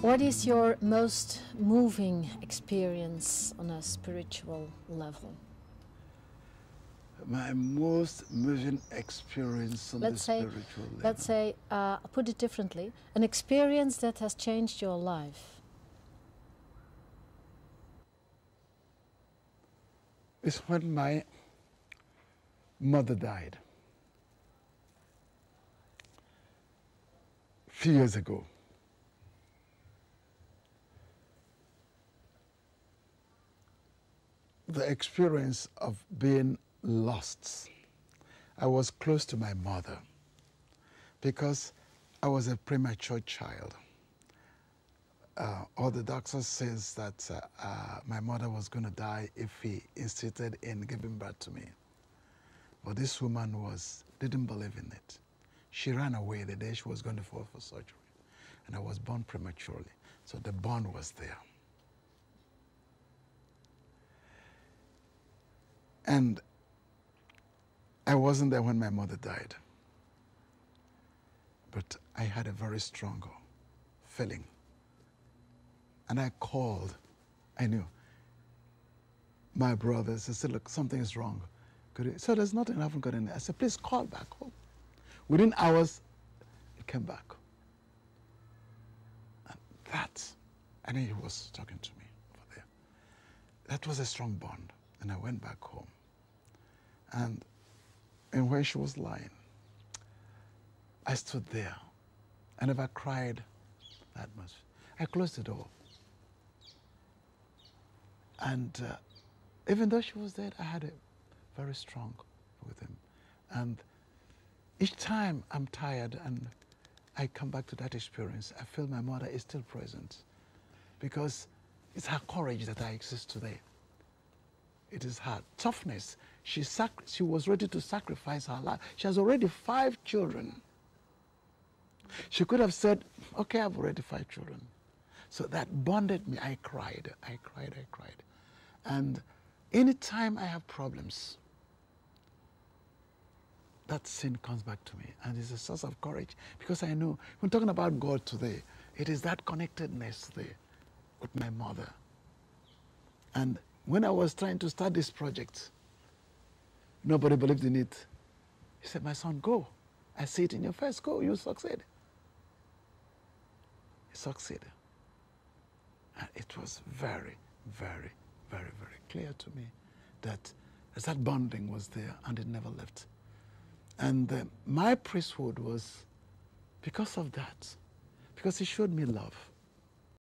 What is your most moving experience on a spiritual level? My most moving experience on let's the say, spiritual level. Let's say, uh, put it differently, an experience that has changed your life. It's when my mother died. A few years ago. The experience of being lost. I was close to my mother because I was a premature child. Uh, the doctor says that uh, uh, my mother was going to die if he insisted in giving birth to me. But this woman was didn't believe in it. She ran away the day she was going to fall for surgery. And I was born prematurely. So the bond was there. And I wasn't there when my mother died. But I had a very strong feeling. And I called. I knew. My brothers, I said, look, something is wrong. So there's nothing I haven't got in there. I said, please call back home. Within hours, it came back. And that, I knew he was talking to me over there. That was a strong bond. And I went back home. And, and where she was lying, I stood there. I never cried that much. I closed the door. And uh, even though she was dead, I had a very strong with him. And each time I'm tired and I come back to that experience, I feel my mother is still present because it's her courage that I exist today. It is her toughness. She, she was ready to sacrifice her life. She has already five children. She could have said, okay, I've already five children. So that bonded me. I cried, I cried, I cried. And anytime I have problems, that sin comes back to me. And it's a source of courage because I know, we're talking about God today, it is that connectedness there with my mother. And when I was trying to start this project, nobody believed in it. He said, My son, go. I see it in your face. Go, you succeed. He succeeded. And it was very, very, very, very clear to me that that bonding was there and it never left. And uh, my priesthood was because of that, because he showed me love.